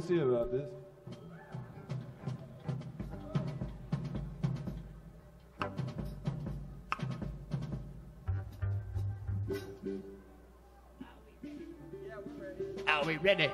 we'll see about this. Are we ready?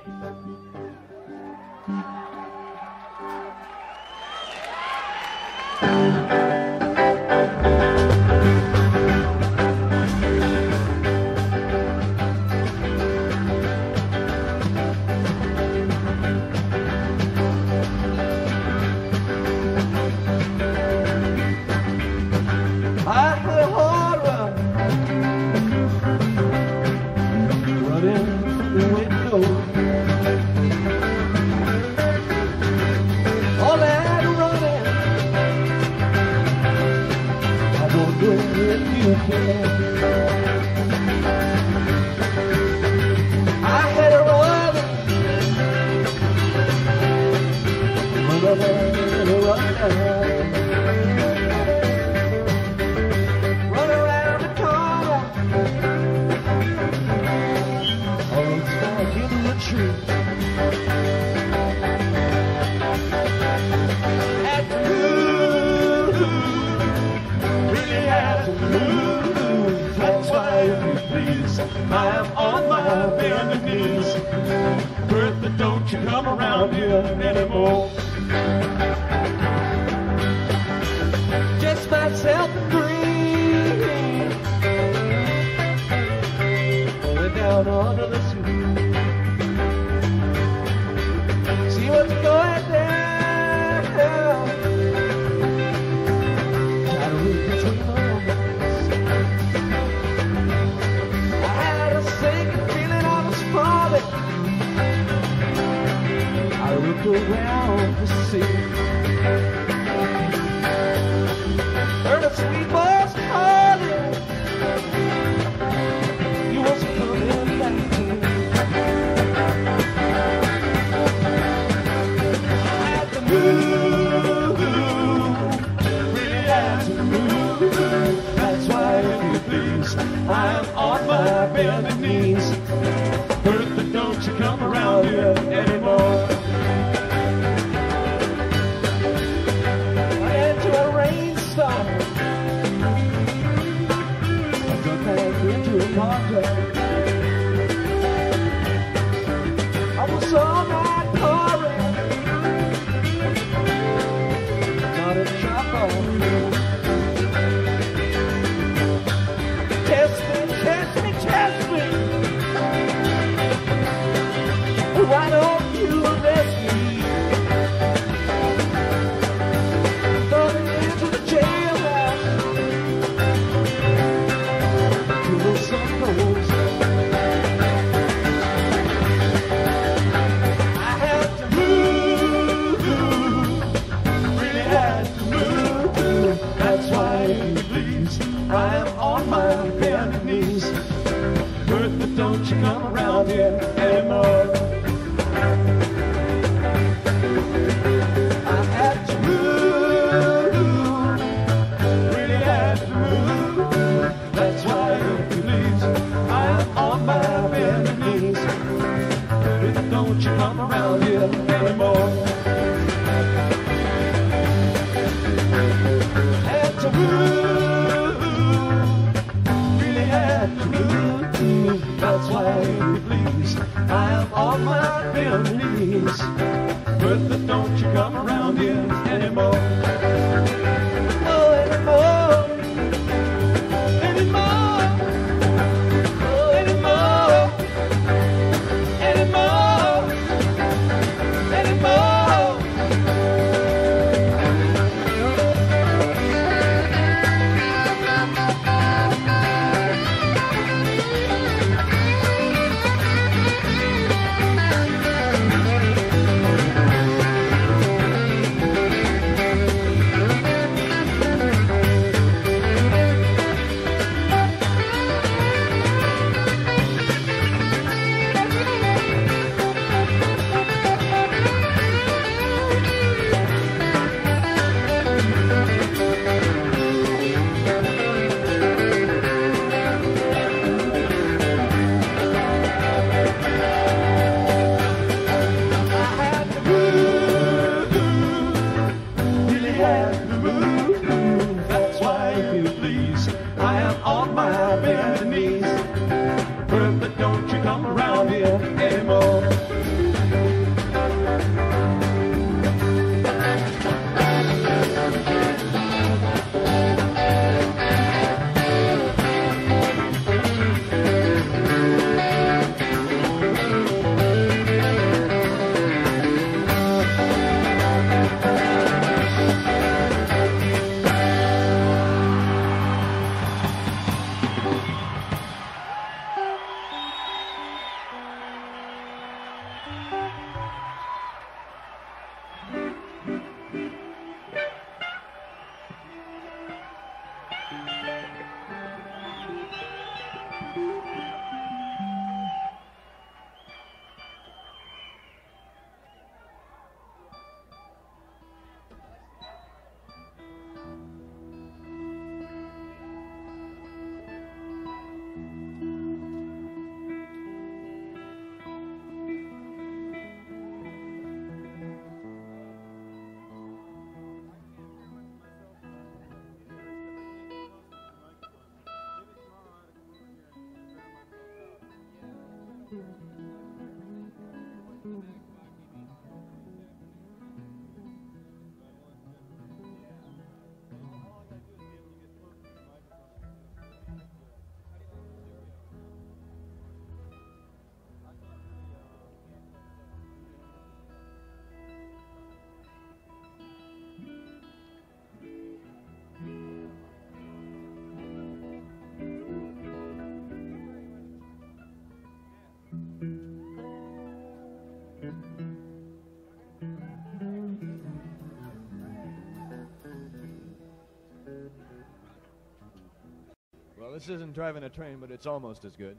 This isn't driving a train, but it's almost as good.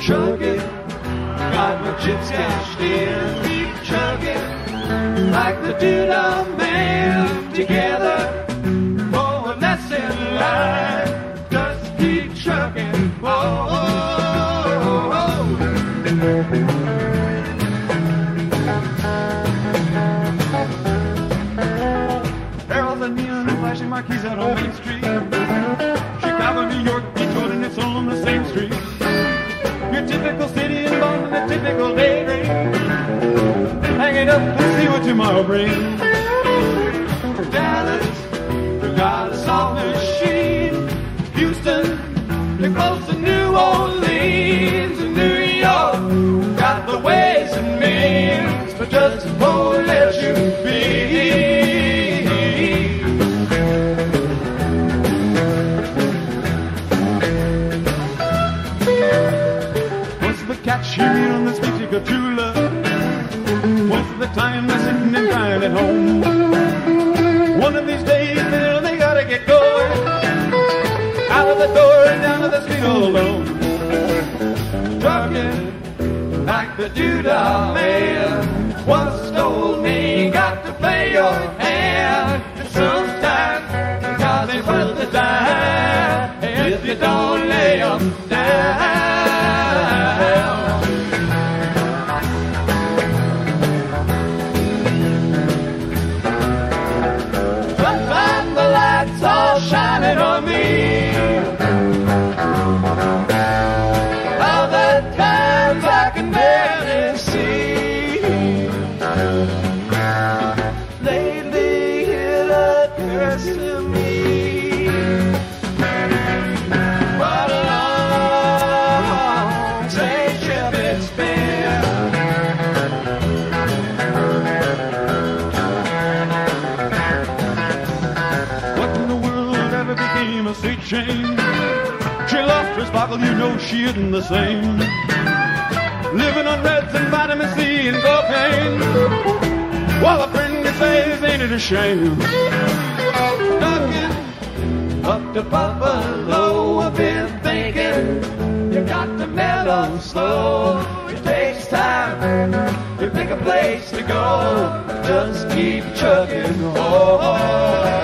Chugging, got my chips cashed in. Keep chugging, like the doodah man. And see the doodah man. Once told me, got to play your you know she isn't the same. Living on reds and vitamin C and cocaine. While a friend can say, ain't it a shame? Knocking up to Buffalo, oh, I've been thinking you got to mellow slow. It takes time to pick a place to go. Just keep chugging. Oh,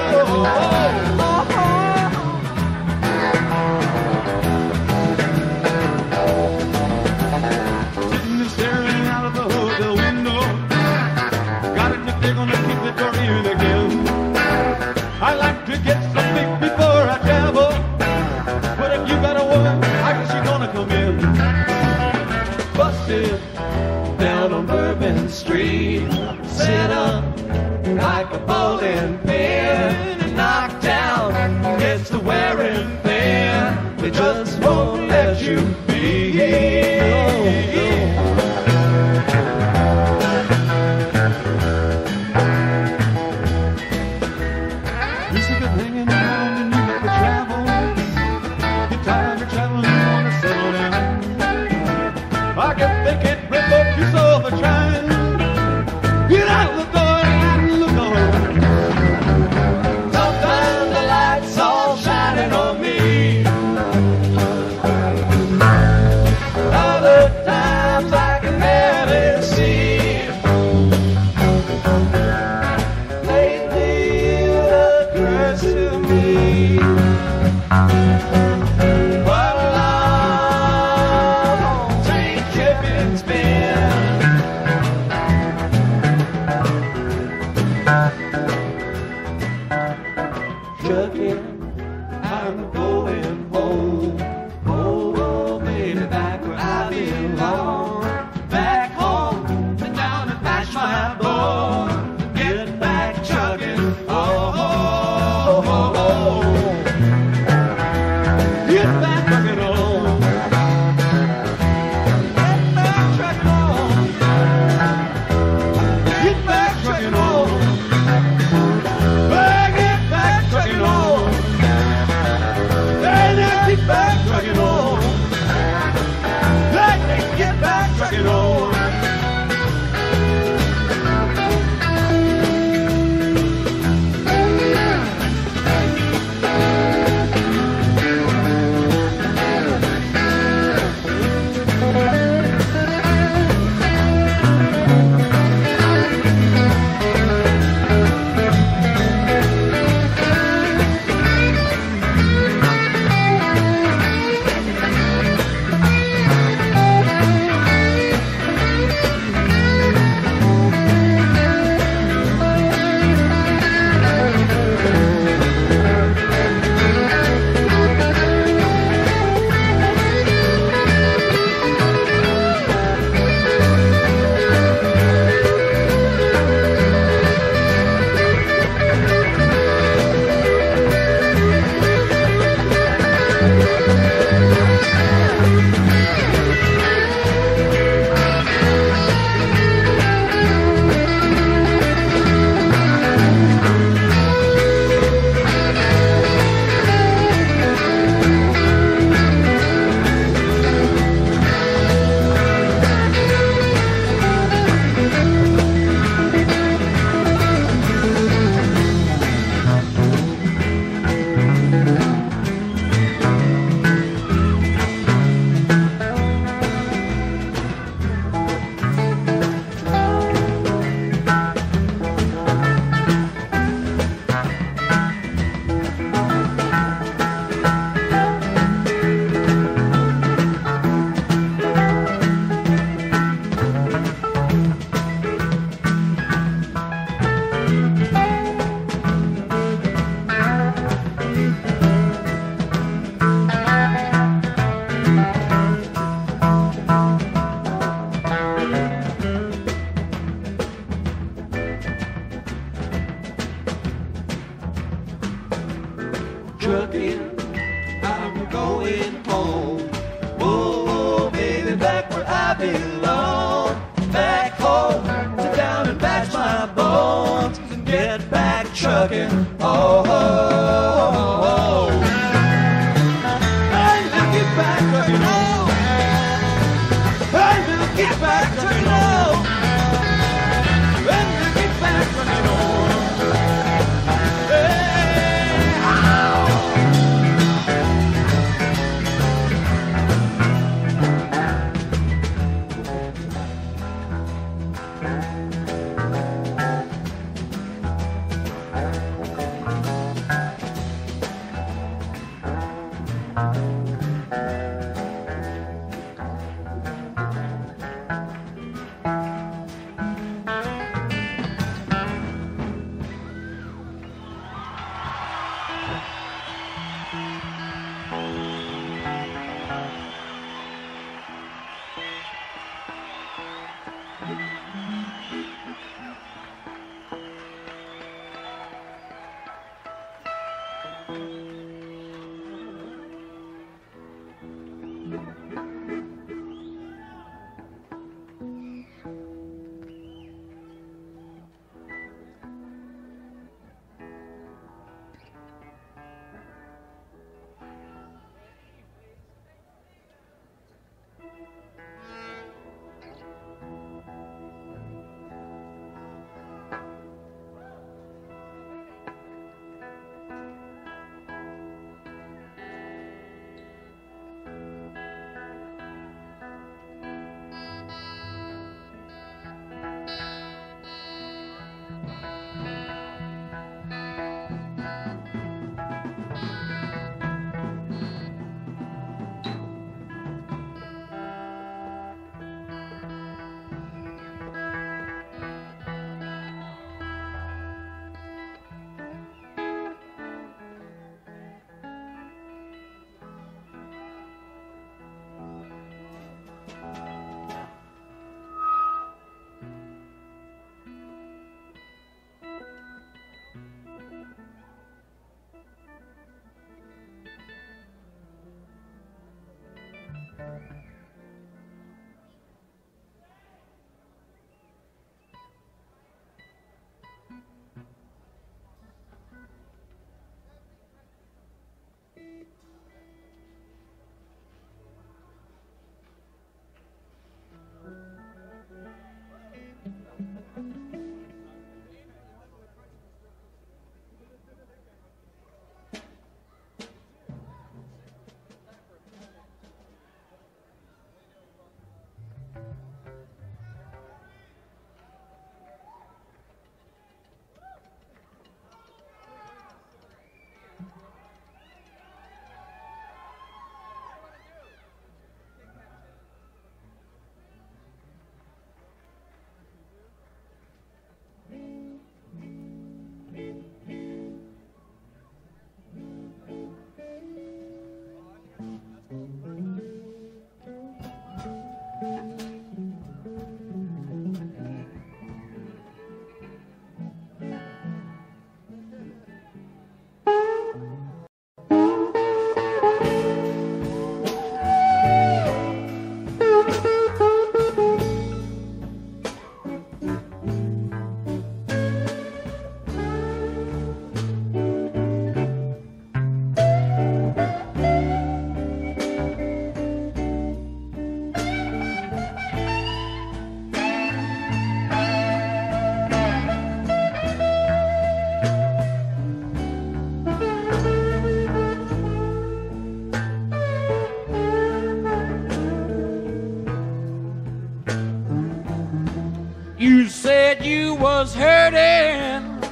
hurting.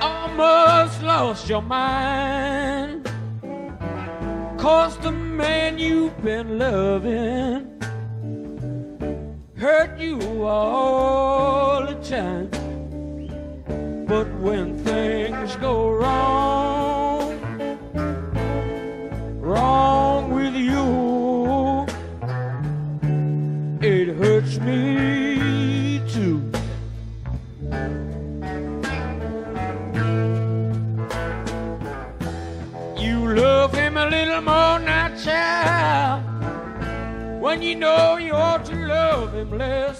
Almost lost your mind. Cause the man you've been loving hurt you all the time. But when things go wrong, When you know you ought to love and bless.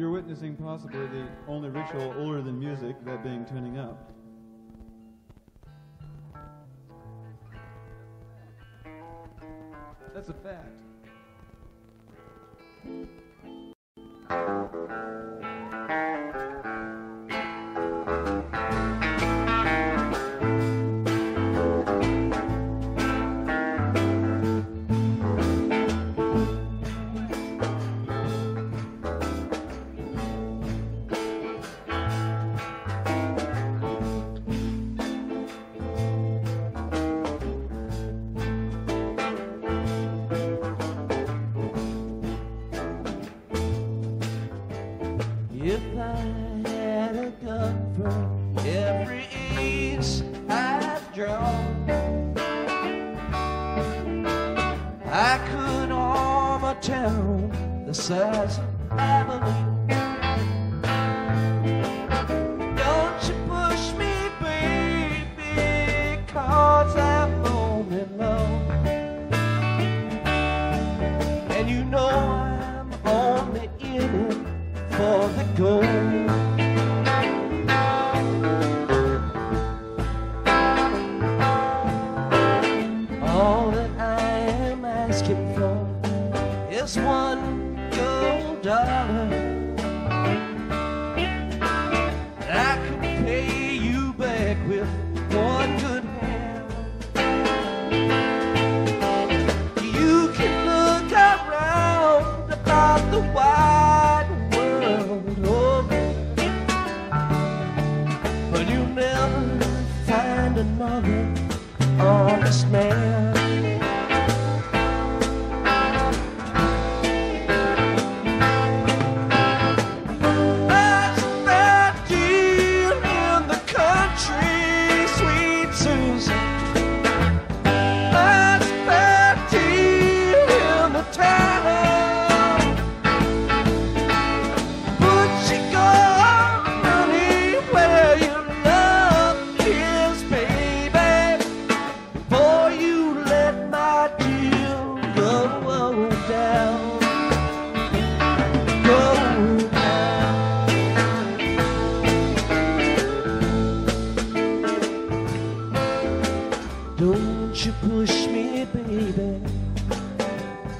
You're witnessing possibly the only ritual older than music, that being tuning up.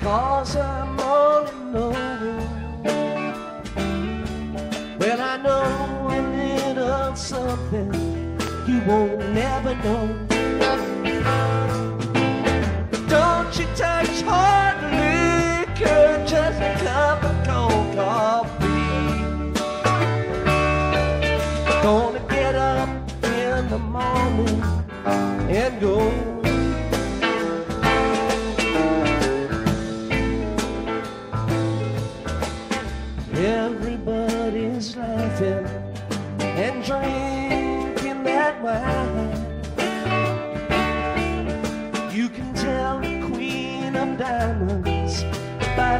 Cause I'm all alone. Well, I know a little something you won't never know. Don't you touch hard liquor, just a cup of cold coffee. Gonna get up in the morning and go.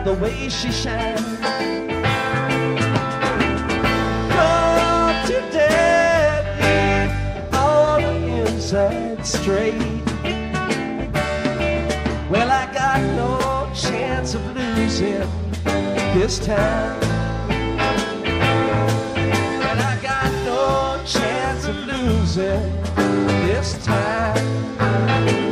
By the way she shines. Come daddy, all the inside straight. Well, I got no chance of losing this time. And I got no chance of losing this time.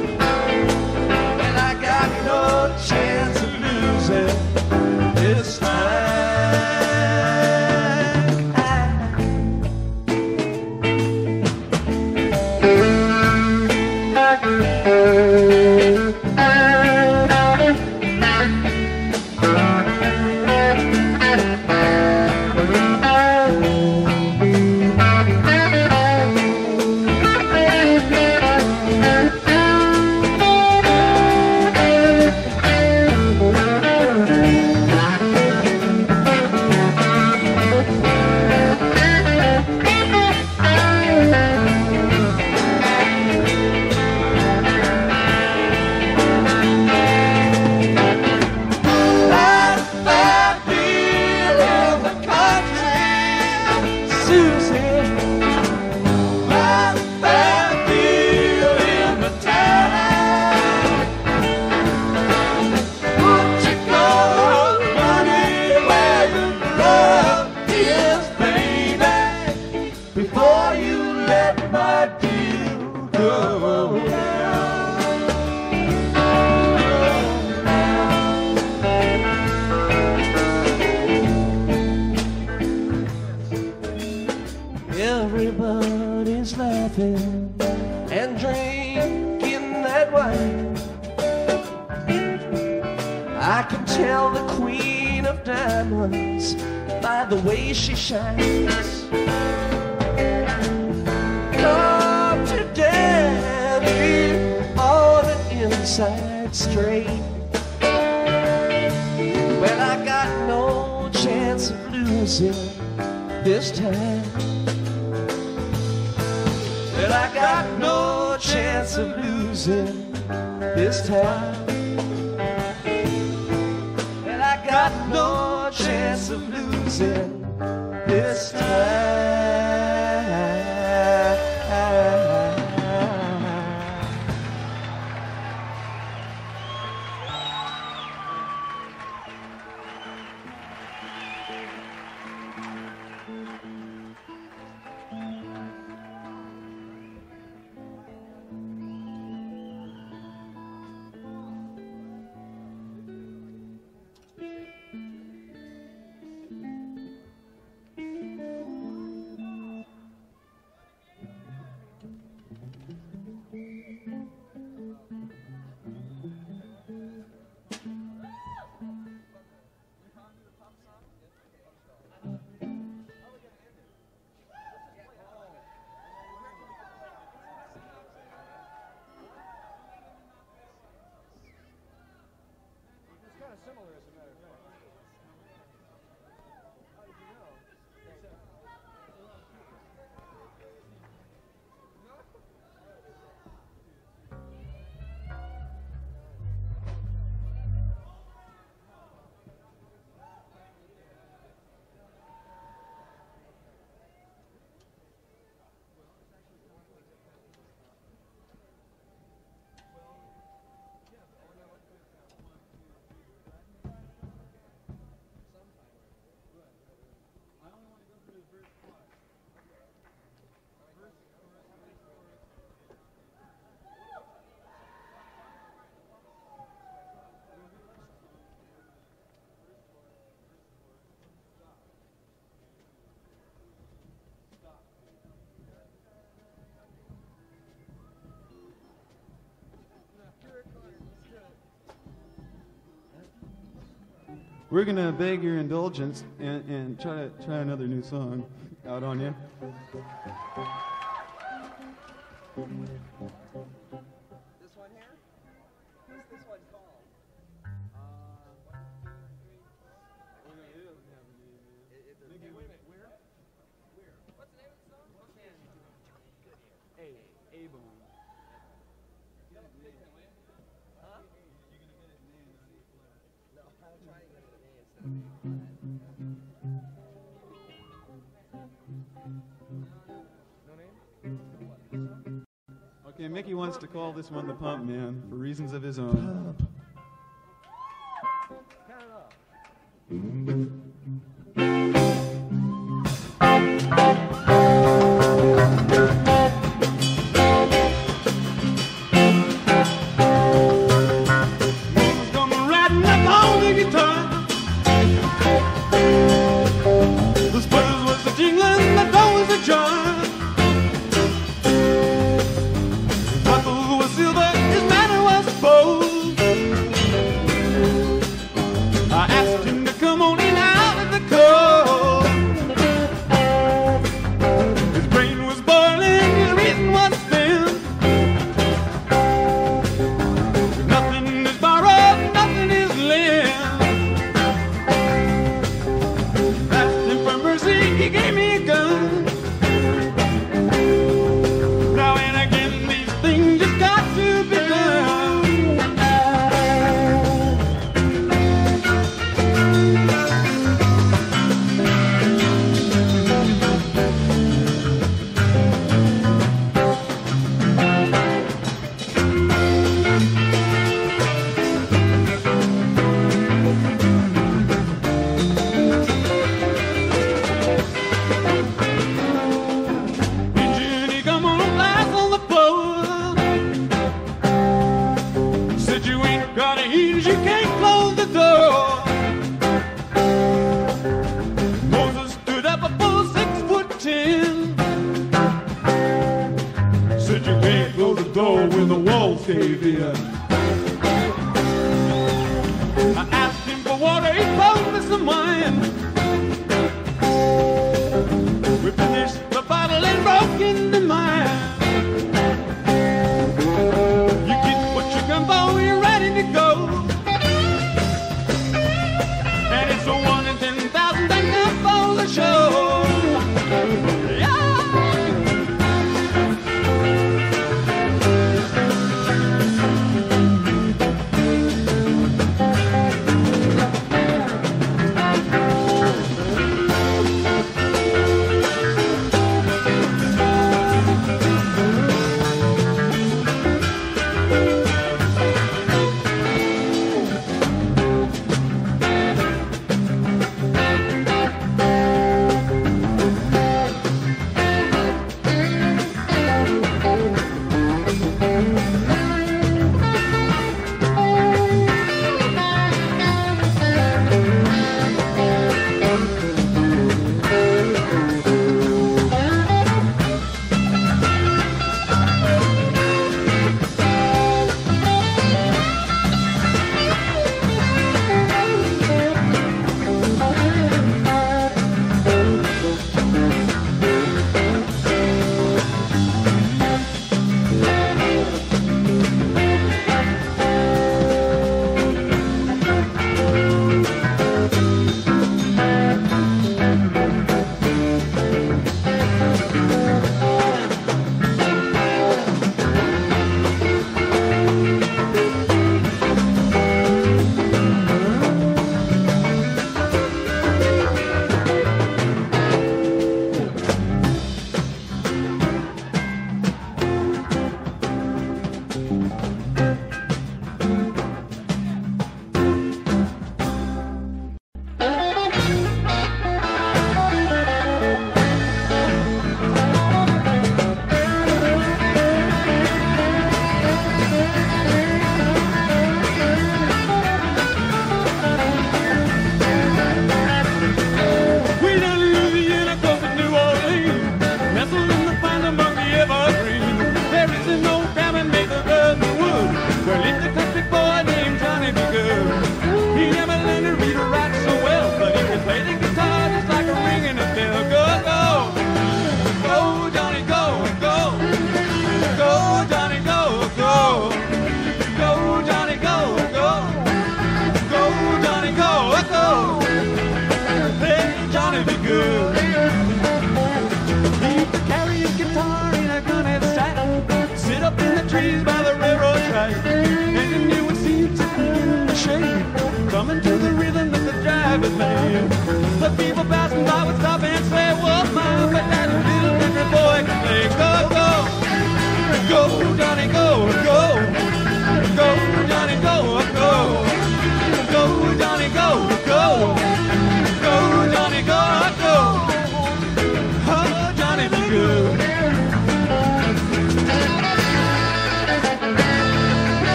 We're going to beg your indulgence and, and try, try another new song out on you. Mickey wants to call this one the Pump Man for reasons of his own.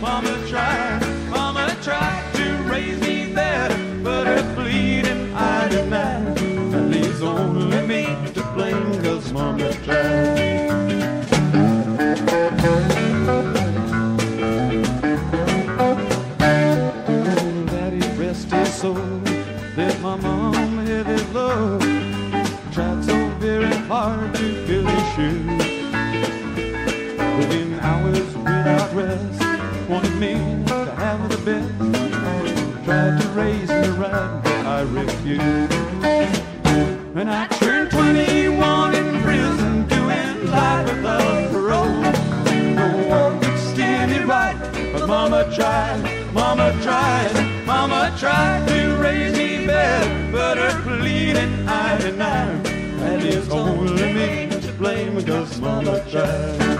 mama tried. raise me right, but I refuse. And I turned 21 in prison, doing life without parole. No one could stand it right, but Mama tried, Mama tried, Mama tried to raise me better, but her pleading I denied. And it's only me to blame, because Mama tried.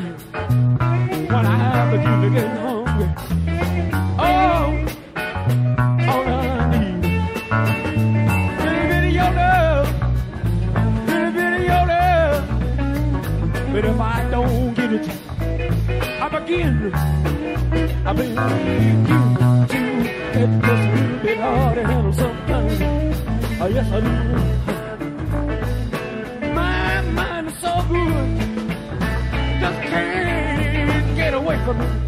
You when I to get hungry. Oh, all I need. Little bit of your love, little bit of your love. But if I don't get it, I begin, I begin to get a little bit hard to handle sometimes. Oh, yes, I do. Get away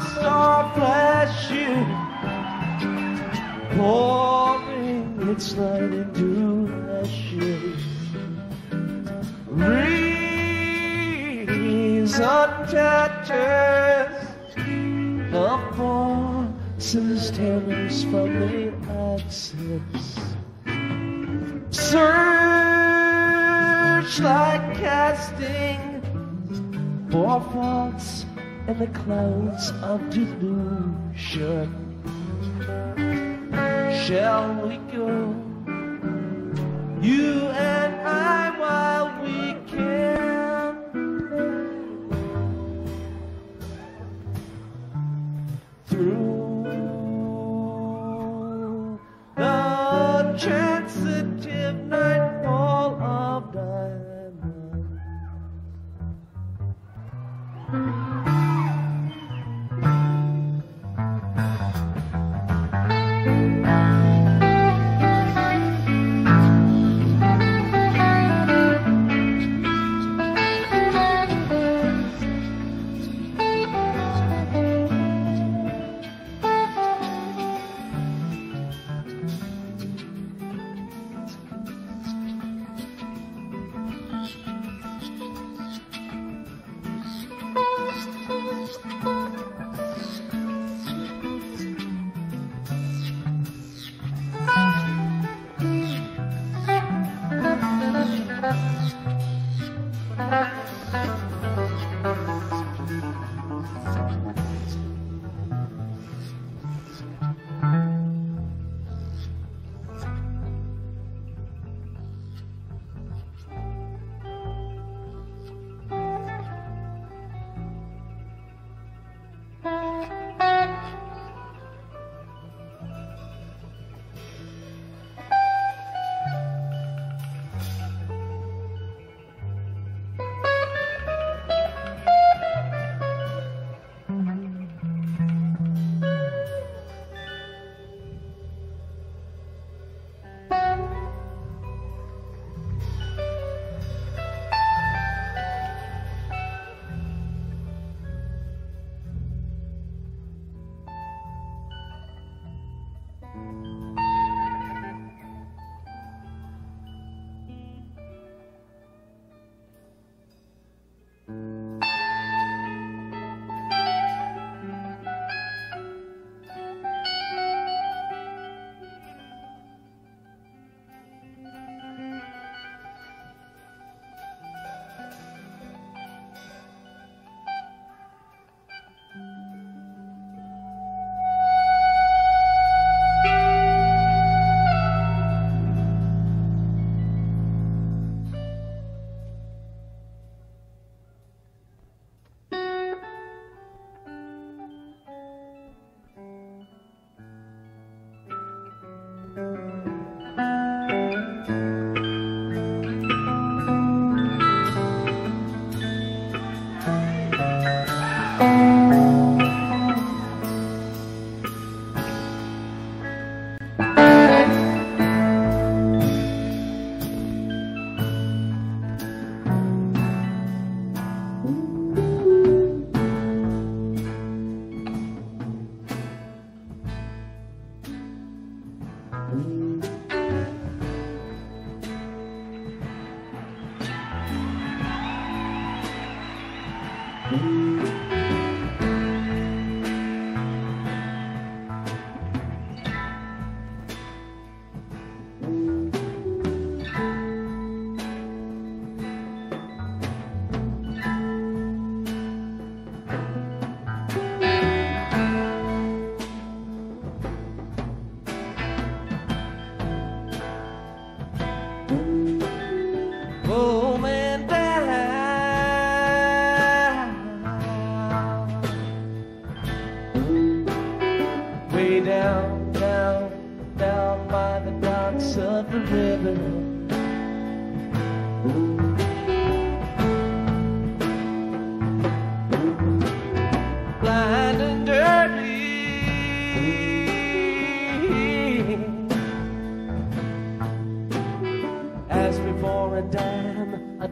star bless you. Pouring its light into the shoes. Reason touches the forces terrors from the axis. Search like casting for faults in the clouds of delusion. Shall we go? You and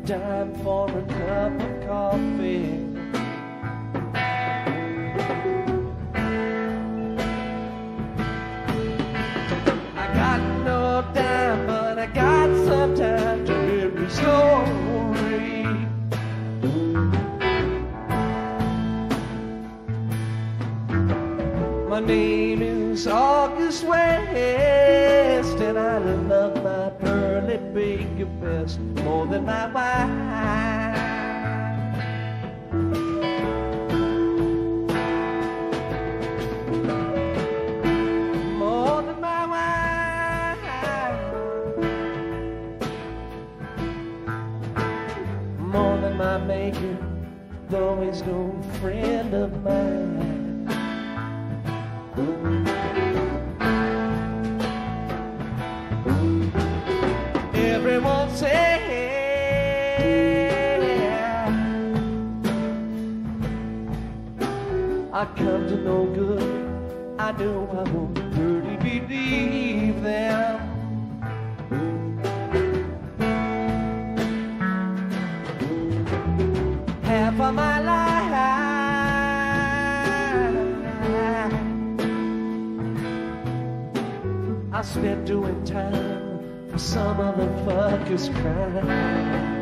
dime for a cup of coffee. I got no dime, but I got some time to hear story. My name is August West, and I love my pearly baker best my wife. More than my wife. More than my maker, though he's no friend of mine. I come to no good. I know I won't really believe them. Half of my life I spent doing time for some other fucker's crime.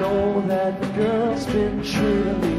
Know that the girl's been to me.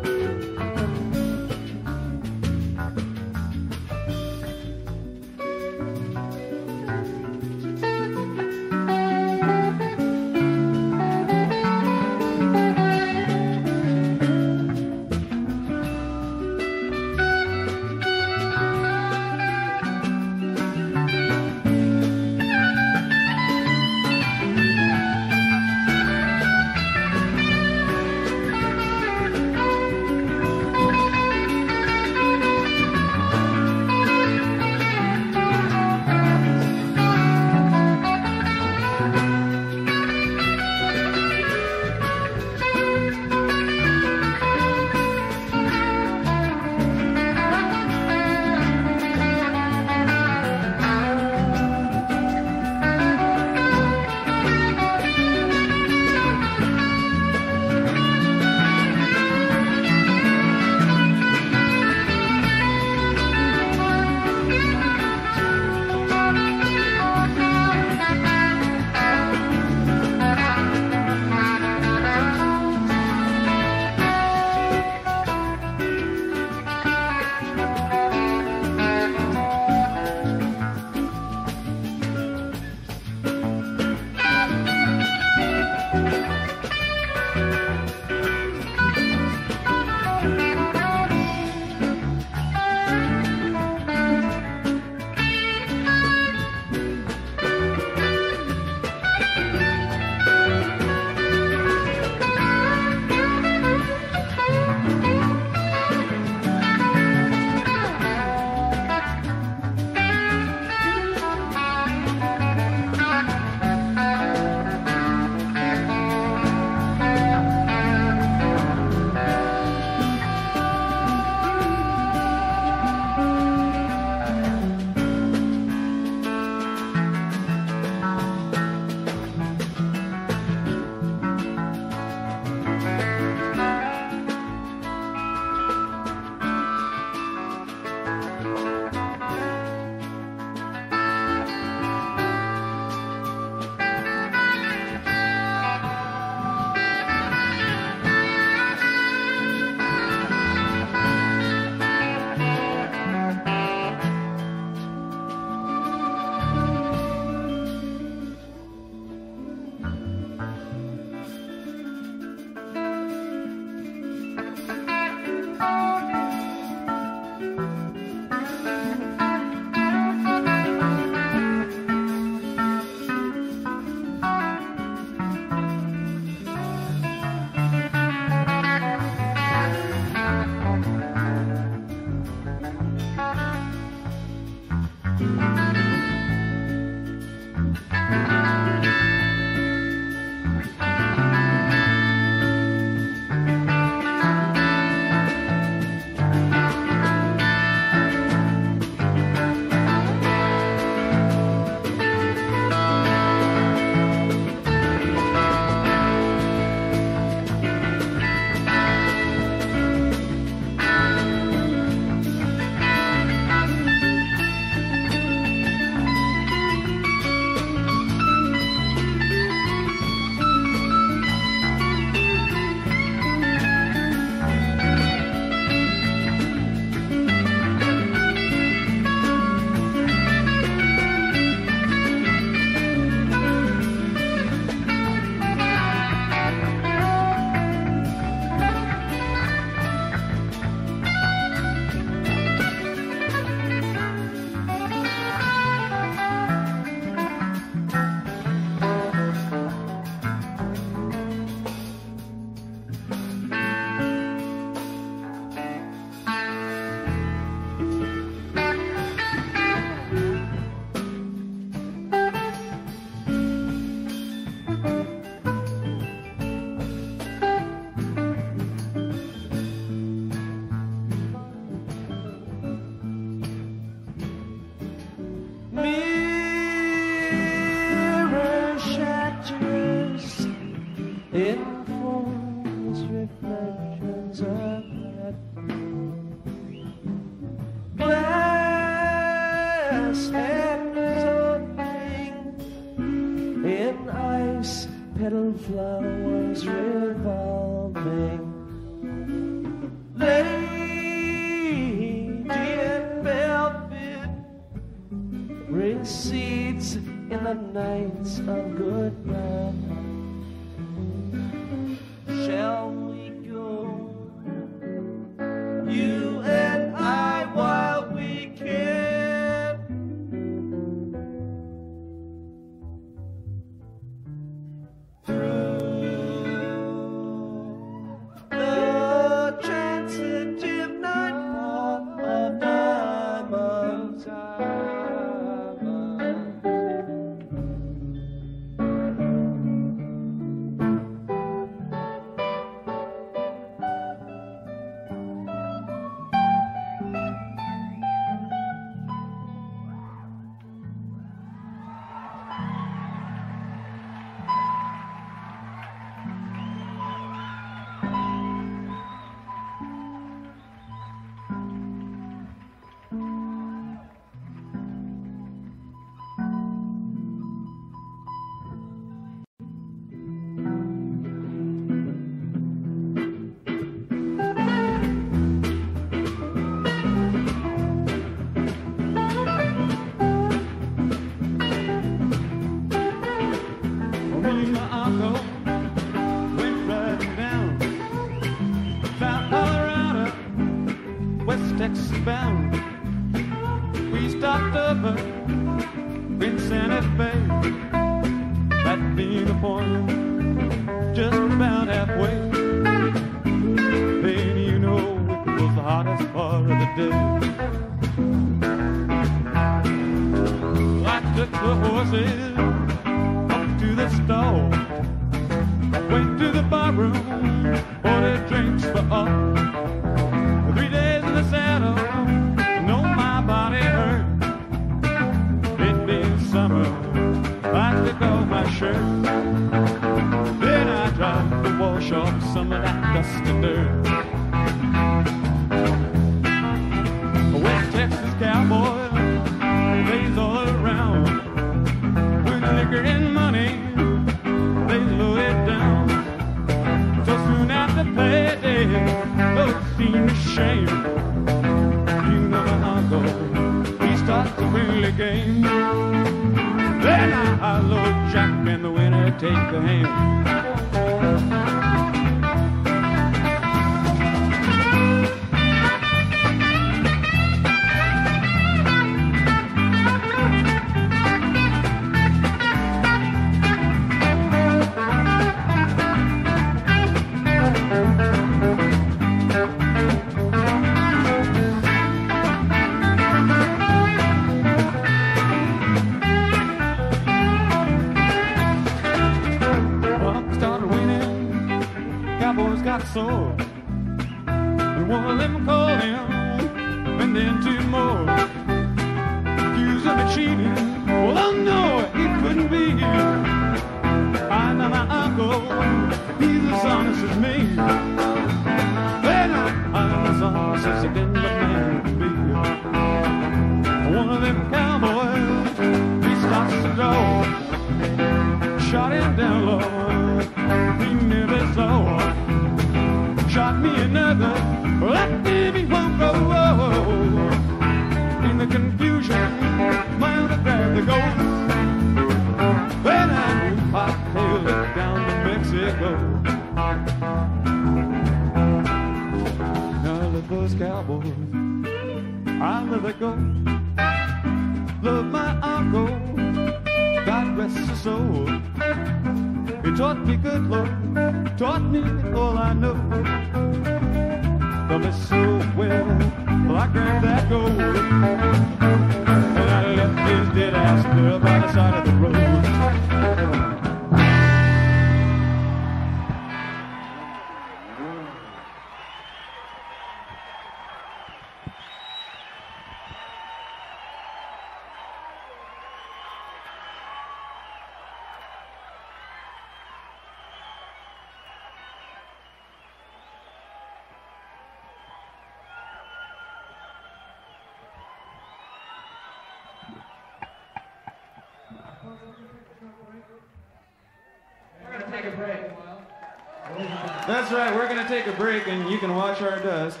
That's right, we're going to take a break and you can watch our dust.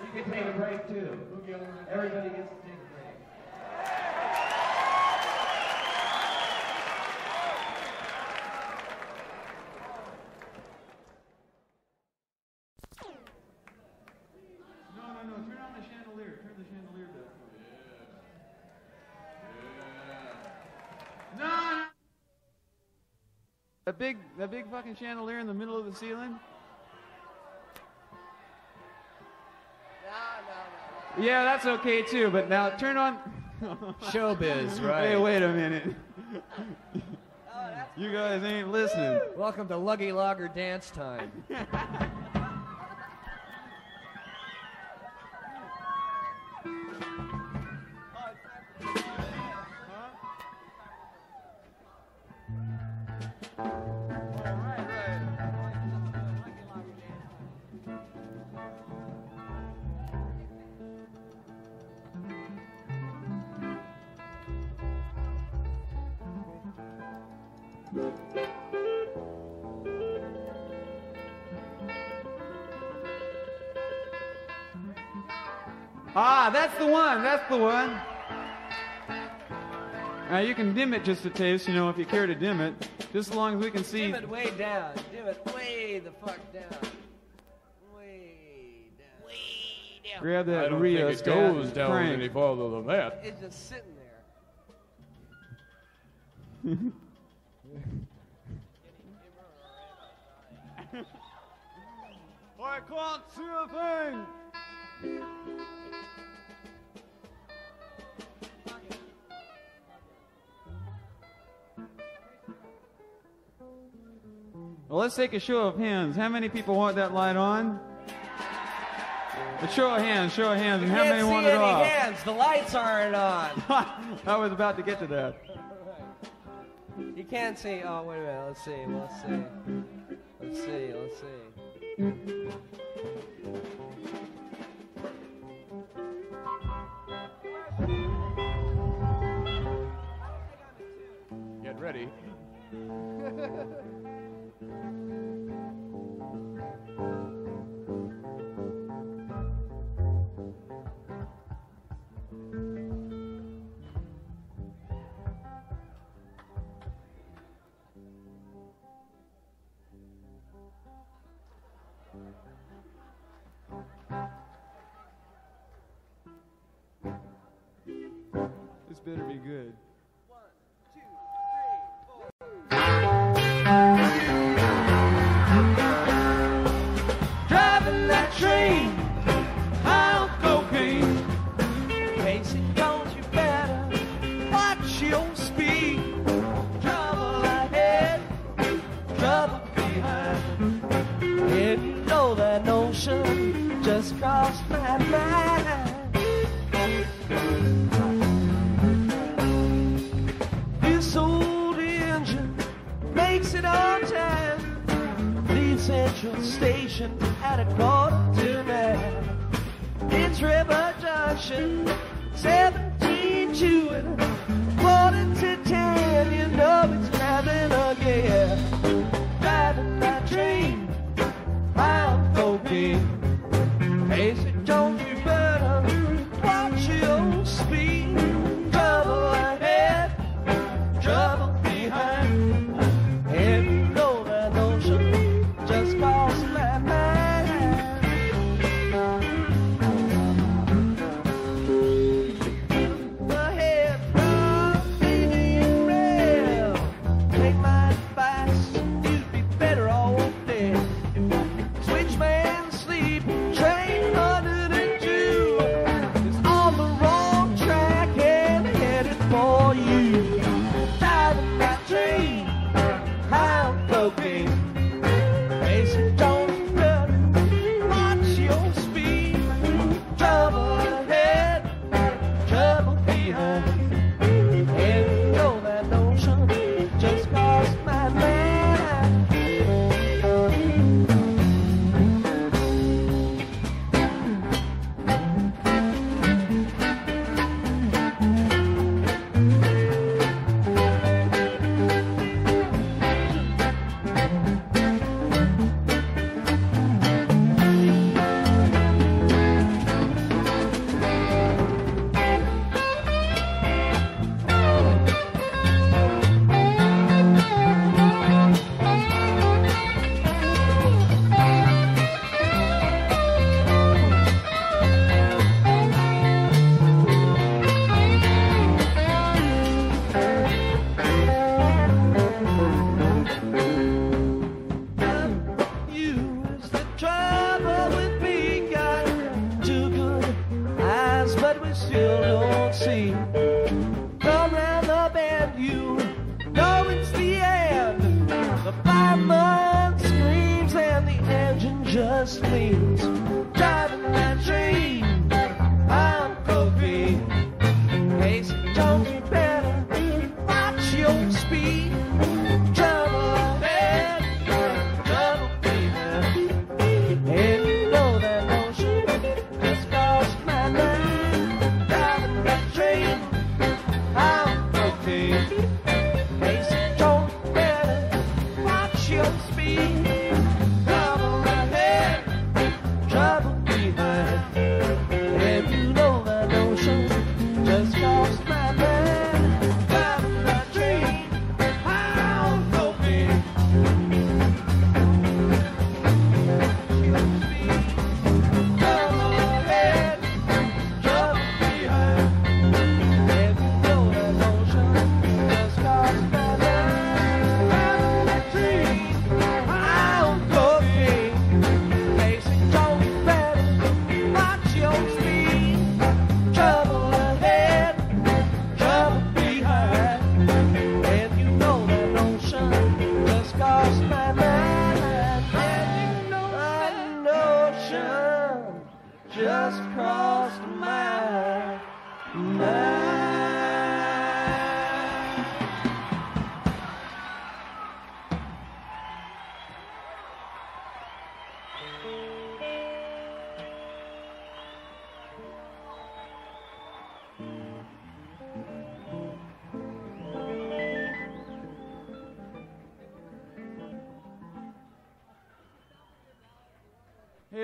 You can take a break too. Everybody gets to take a break. No, no, no, turn on the chandelier. Turn the chandelier down. No, no. That big, that big fucking chandelier in the middle of the ceiling? Yeah, that's okay too, but now turn on. Showbiz, right? Hey, right? wait a minute. you guys ain't listening. Welcome to Luggy Logger Dance Time. Ah, that's the one. That's the one. Now you can dim it just a taste, you know, if you care to dim it, just as long as we can see. Dim it way down. Dim it way the fuck down. Way down. Way down. Grab that I don't Rhea think it goes down crank. any farther than that. It's just sitting there. I can't see a thing. Well, let's take a show of hands. How many people want that light on? A show of hands, show of hands, and how Can't many see want it any off? hands. The lights aren't on. I was about to get to that. You can't see. Oh, wait a minute. Let's see. Let's see. Let's see. Let's see. Get ready.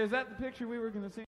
is that the picture we were going to see?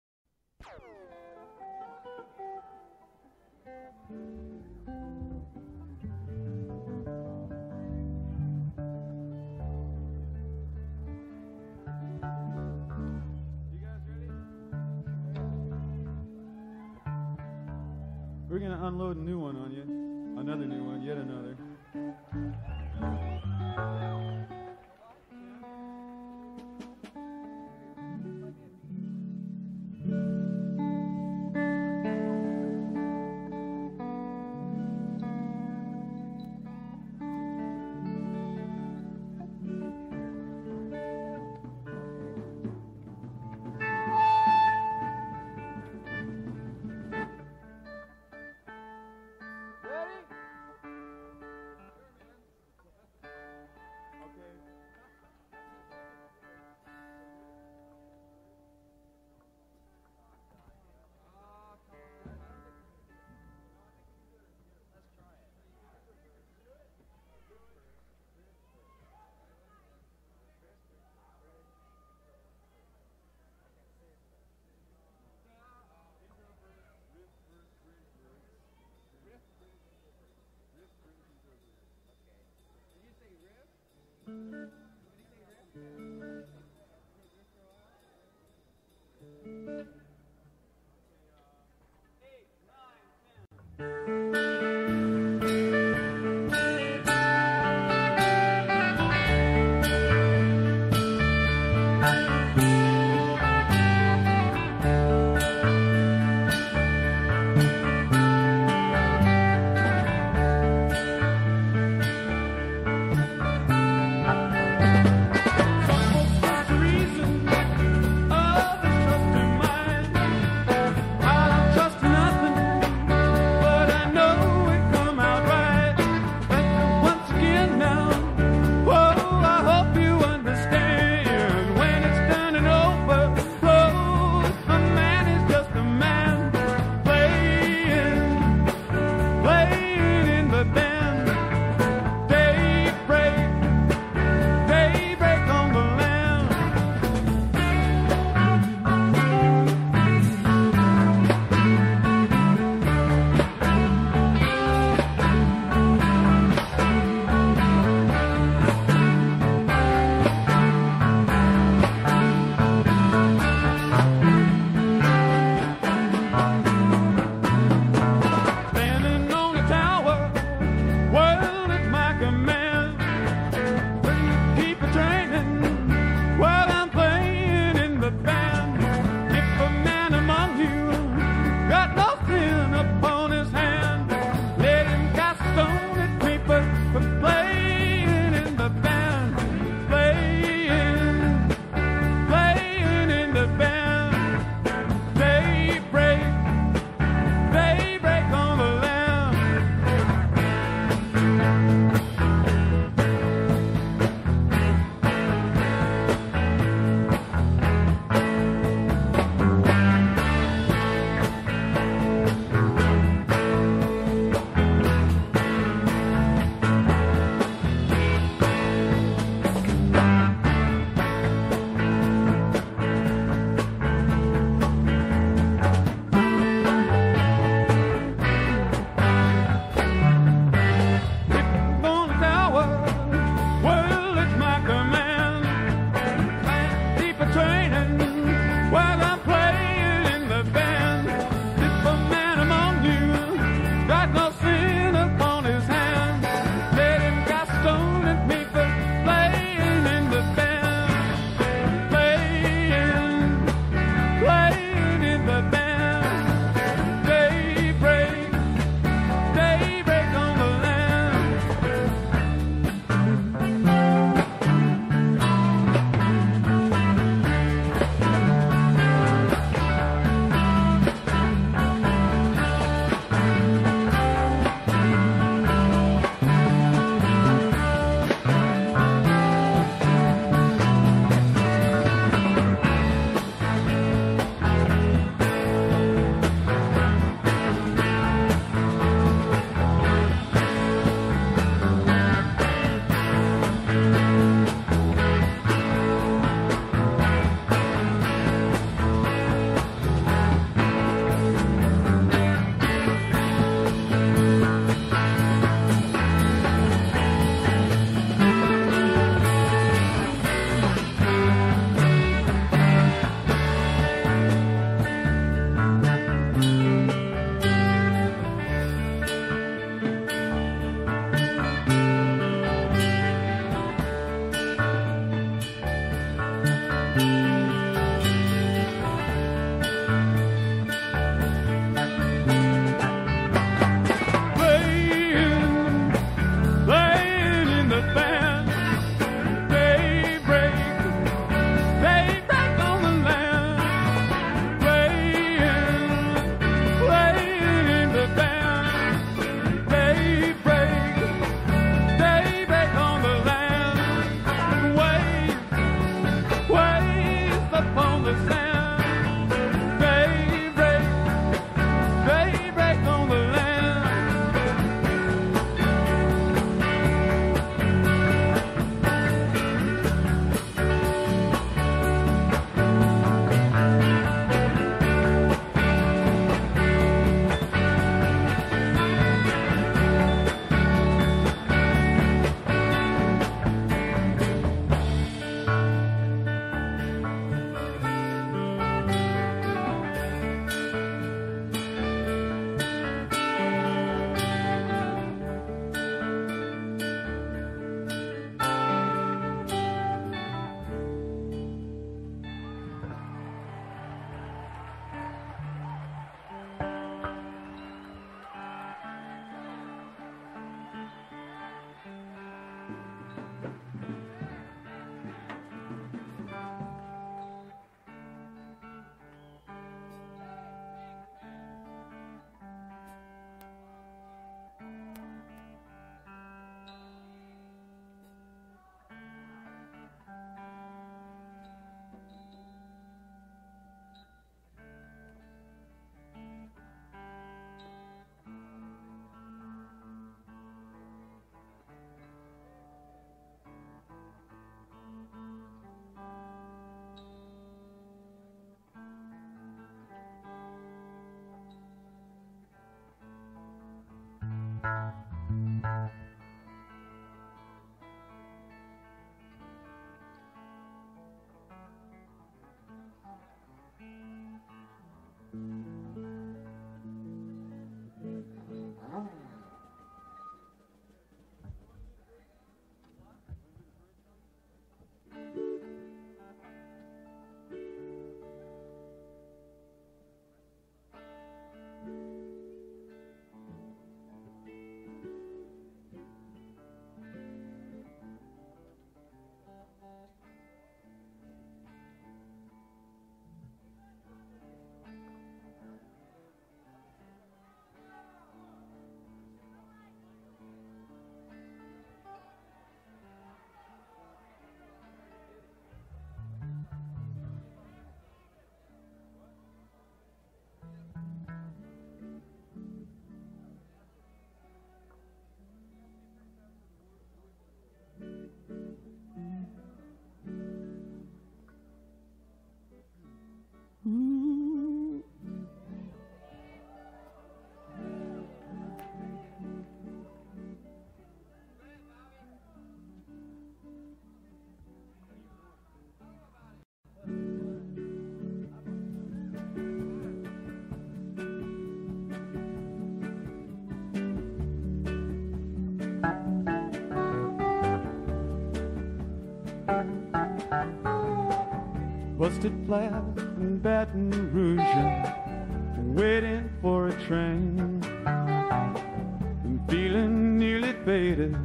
busted flat in Baton Rouge, waiting for a train. I'm feeling nearly faded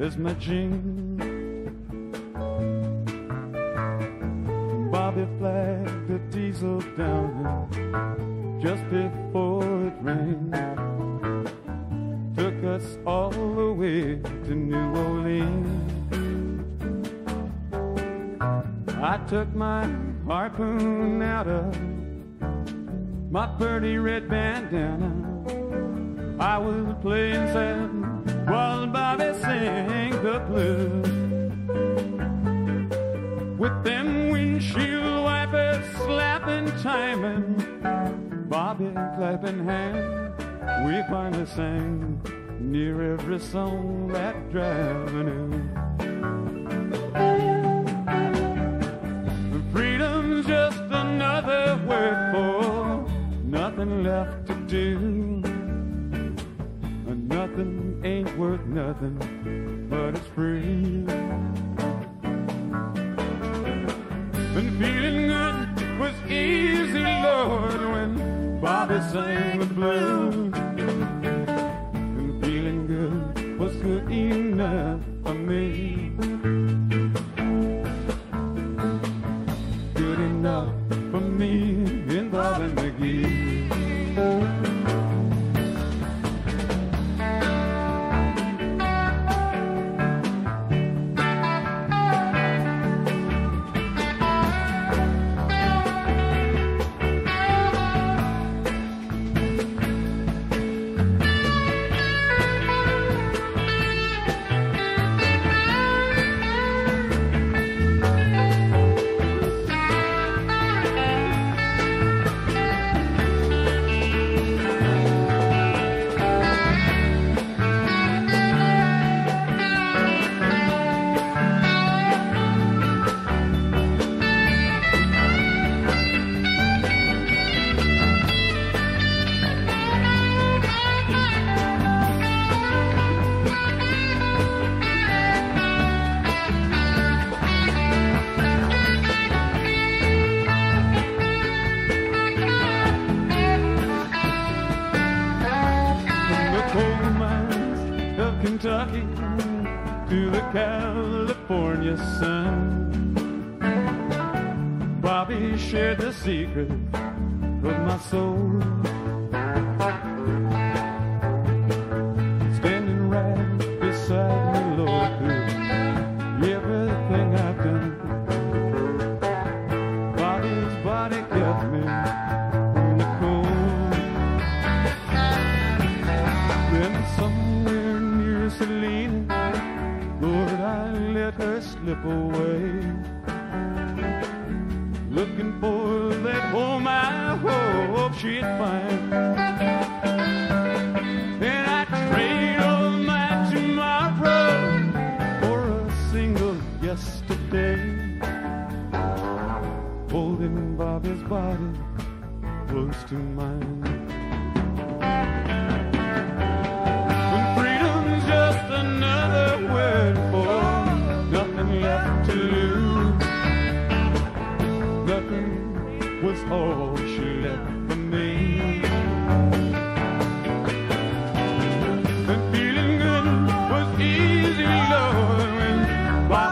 as my jeans pretty red bandana. I was playing sad while Bobby sang the blues. With them windshield wipers slapping, timing, Bobby clapping hands, we finally sang near every song that drive in. secret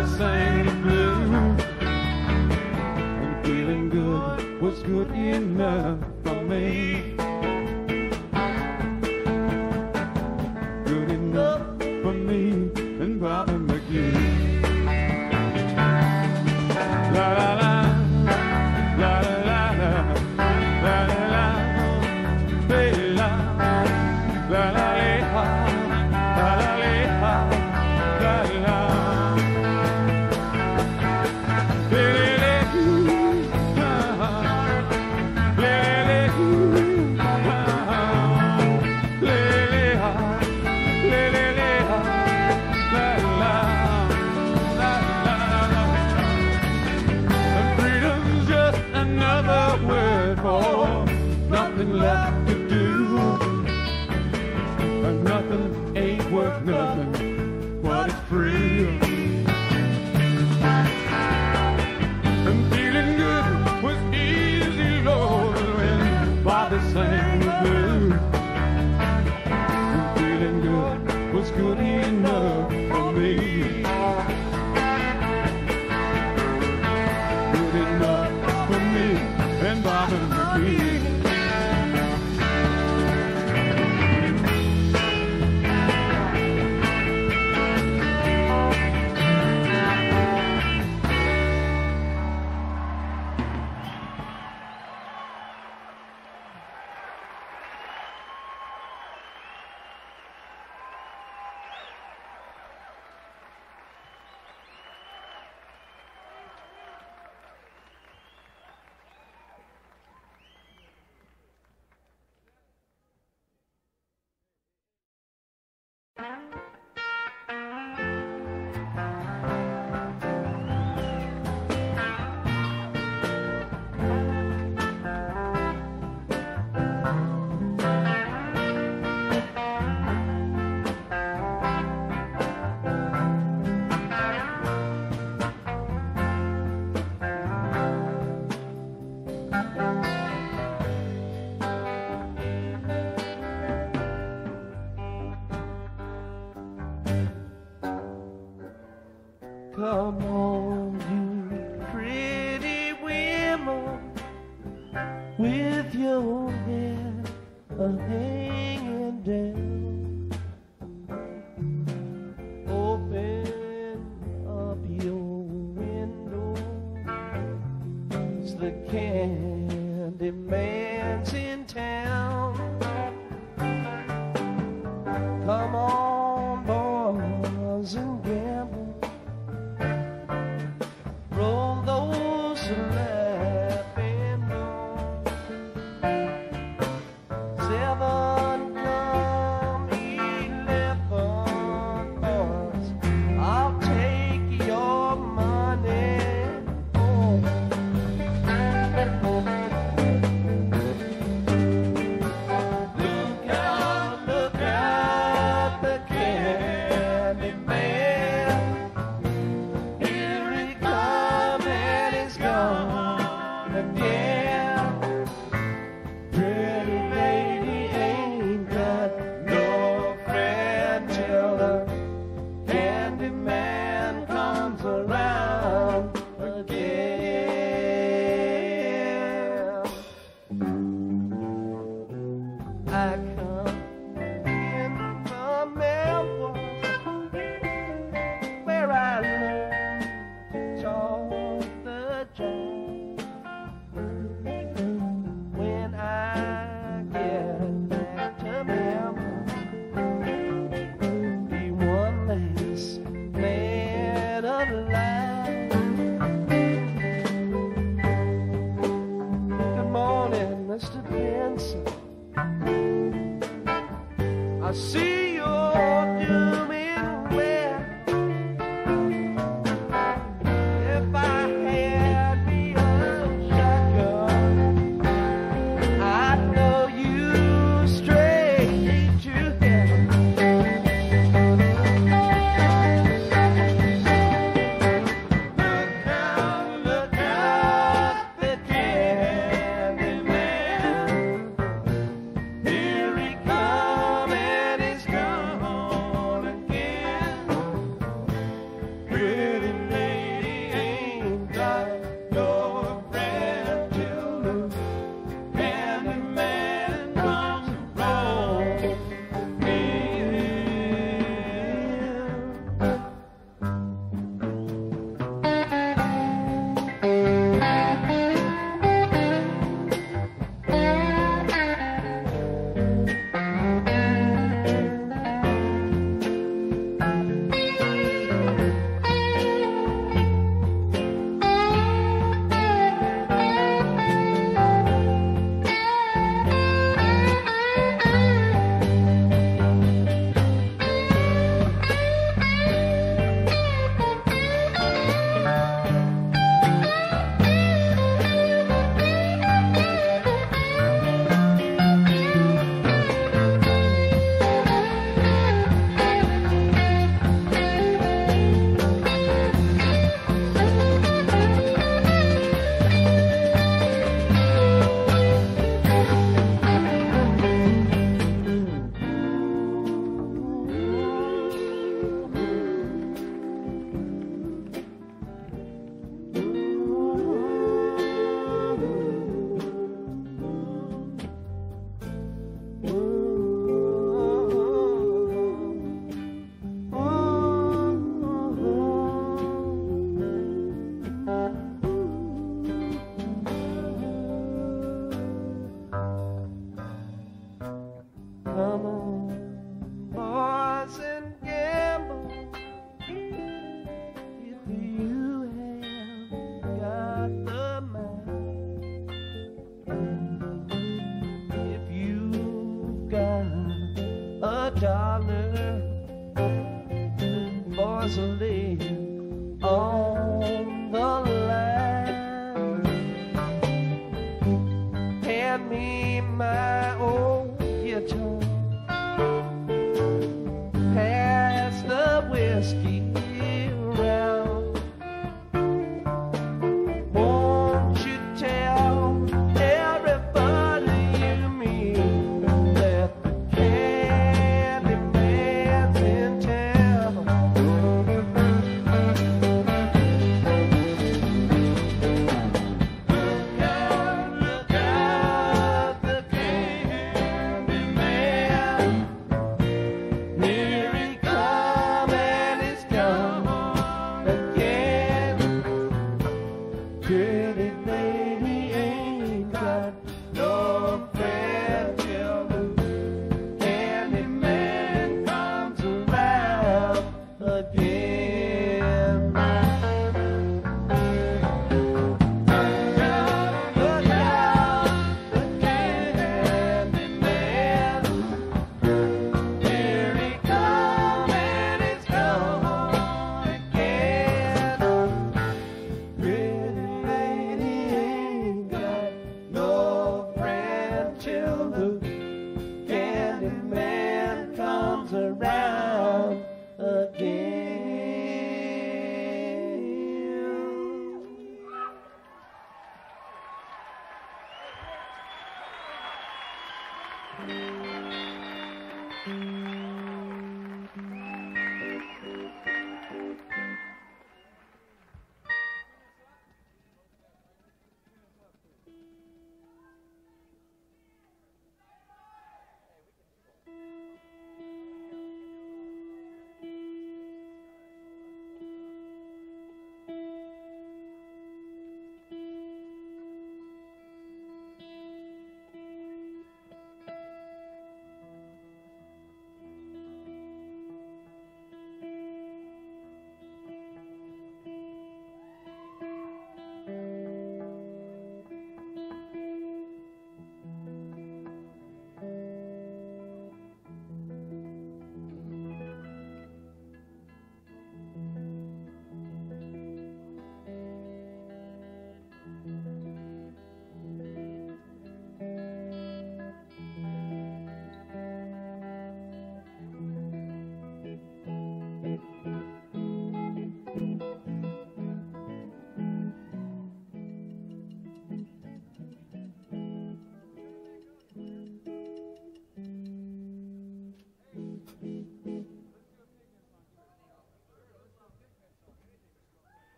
I sang the. And feeling good was good enough.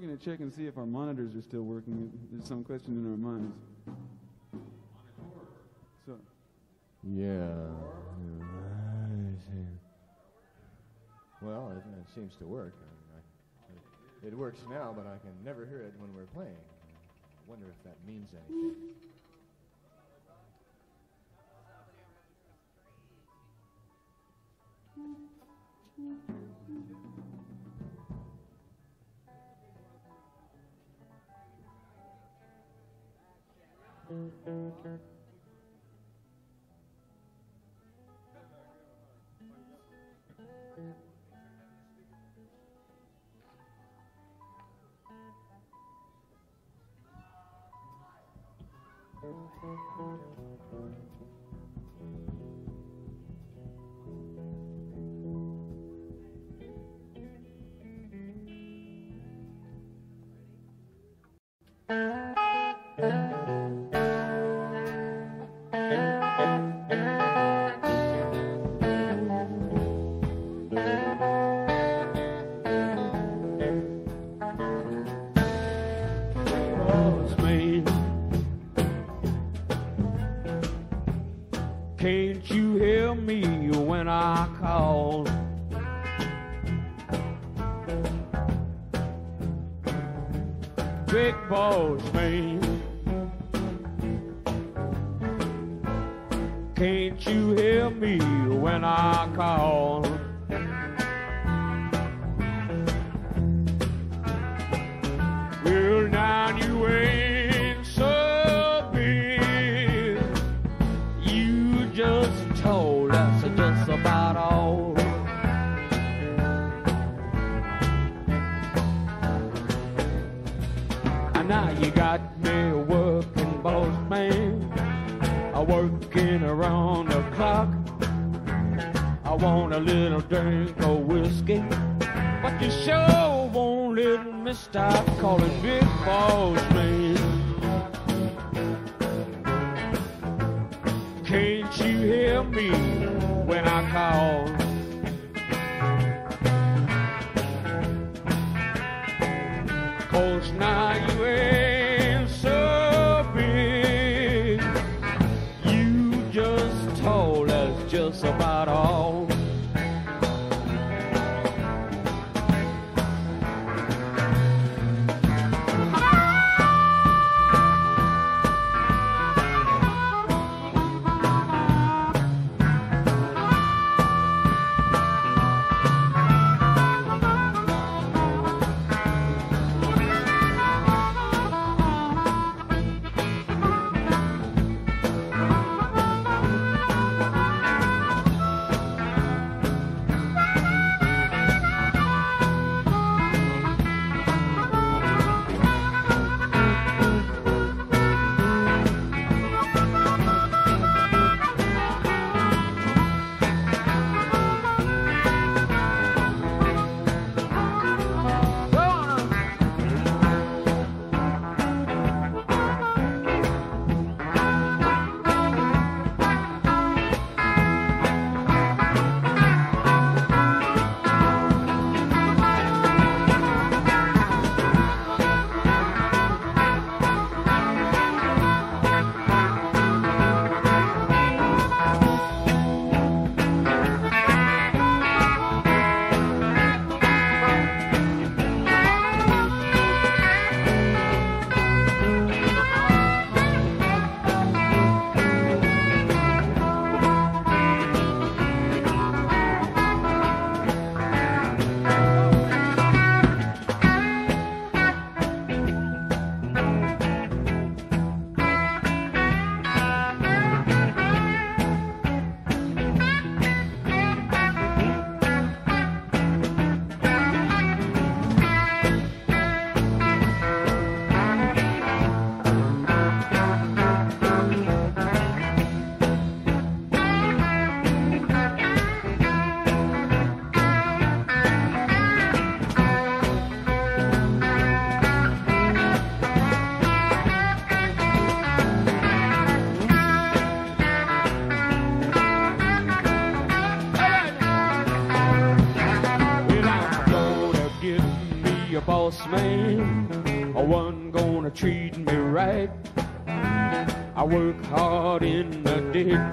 Going to check and see if our monitors are still working. There's some question in our minds. So, Yeah. Well, it, it seems to work. I I, it works now, but I can never hear it when we're playing. I wonder if that means anything.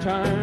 Daytime.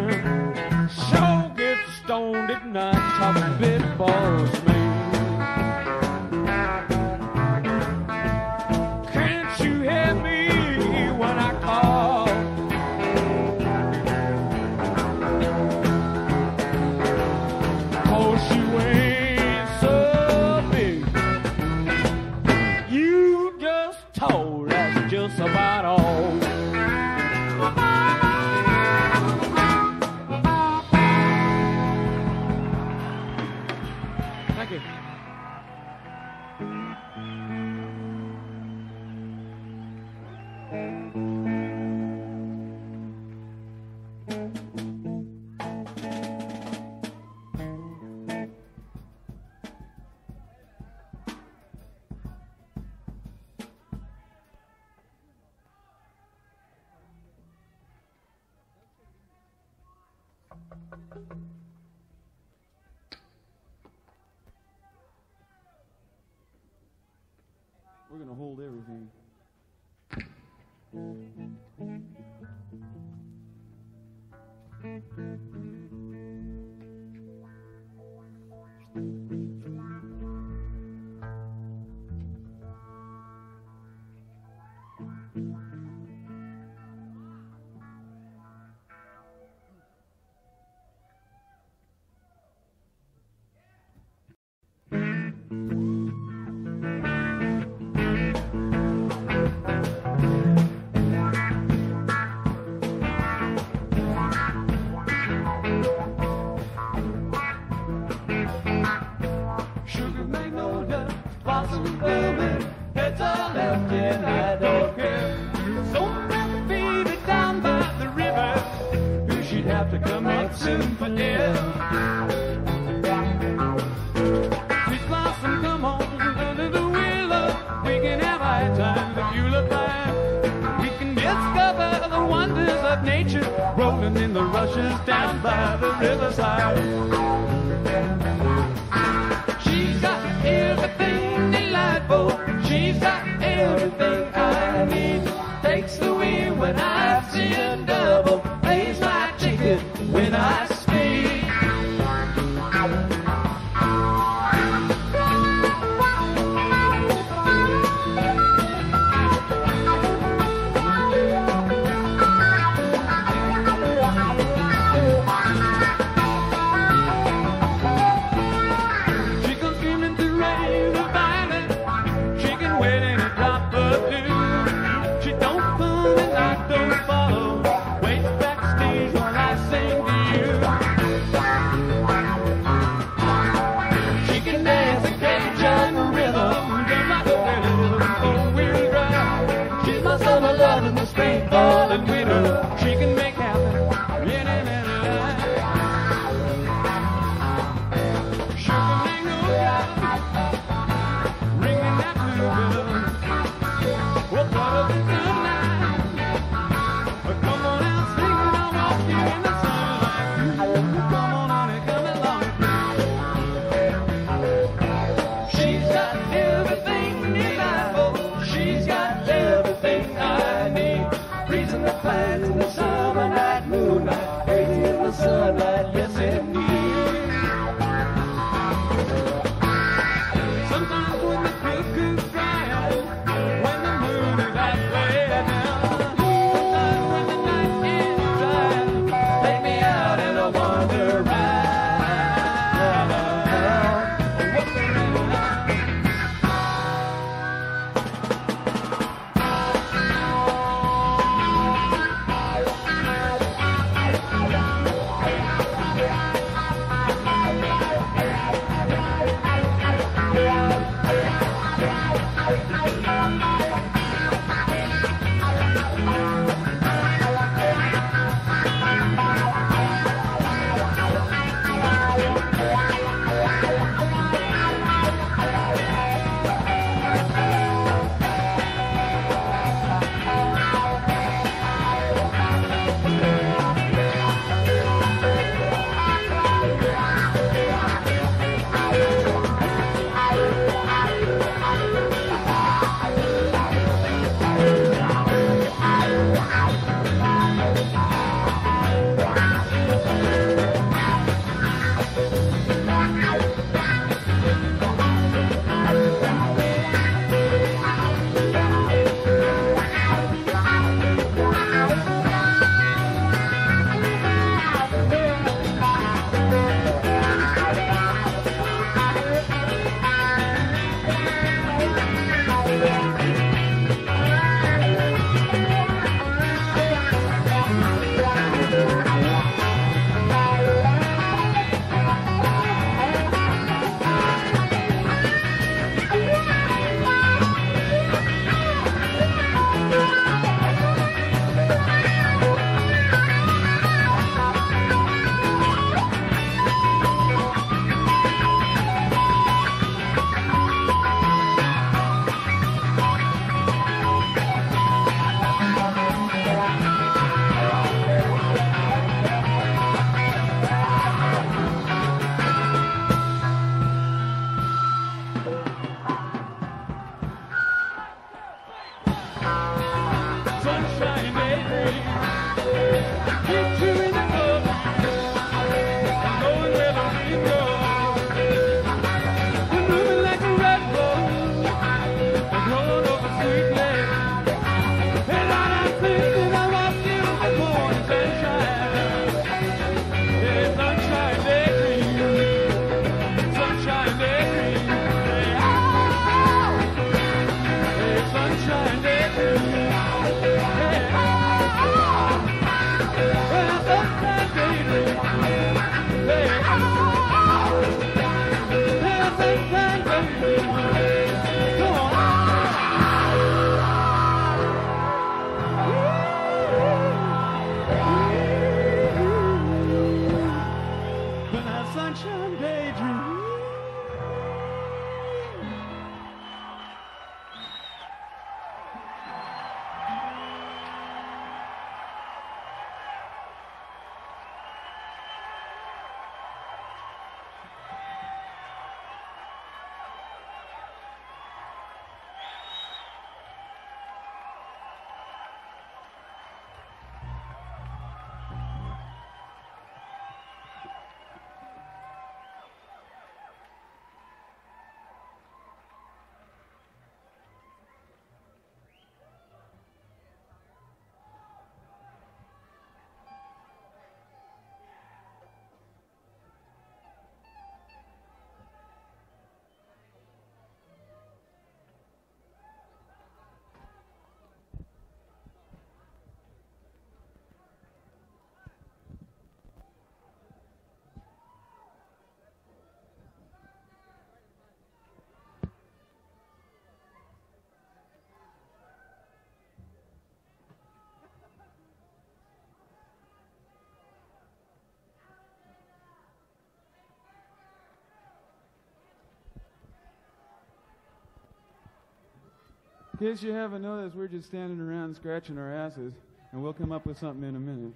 In case you haven't noticed, we're just standing around scratching our asses, and we'll come up with something in a minute.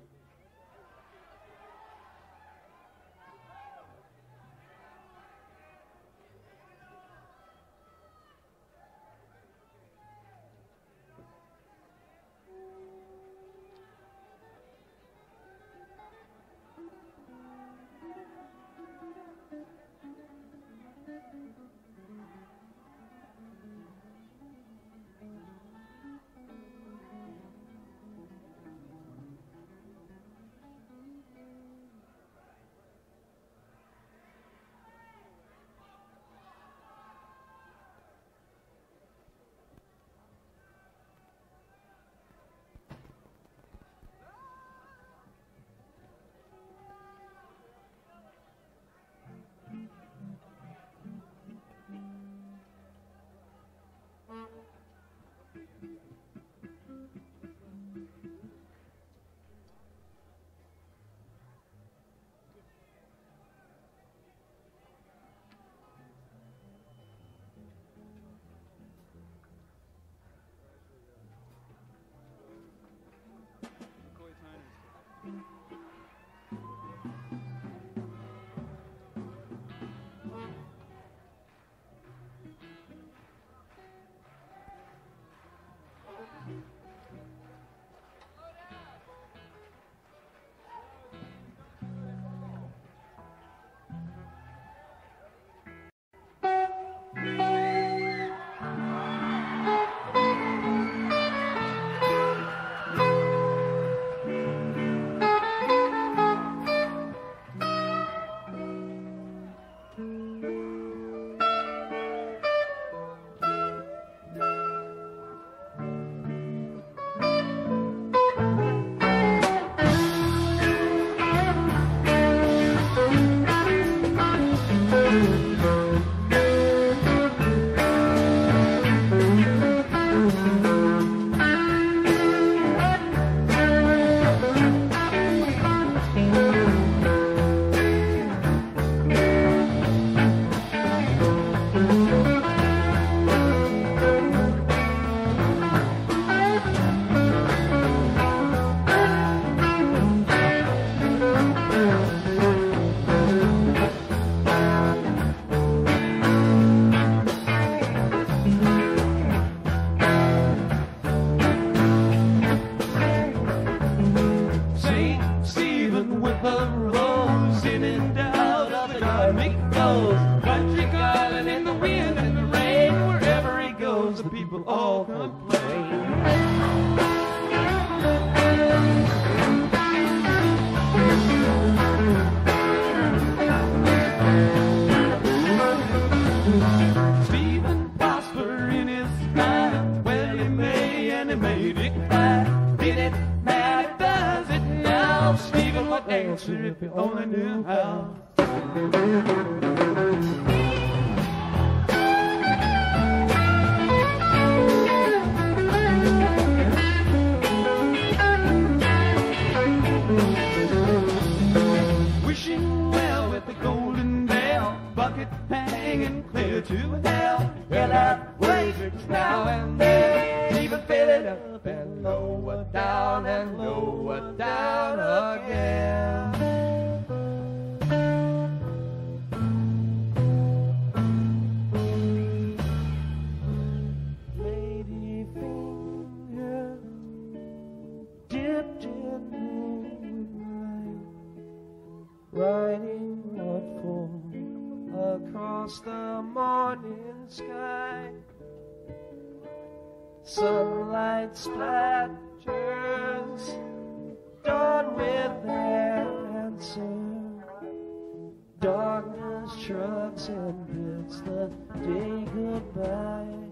Sunlight splatters, dawn with dancing. Darkness shrugs and bids the day goodbye.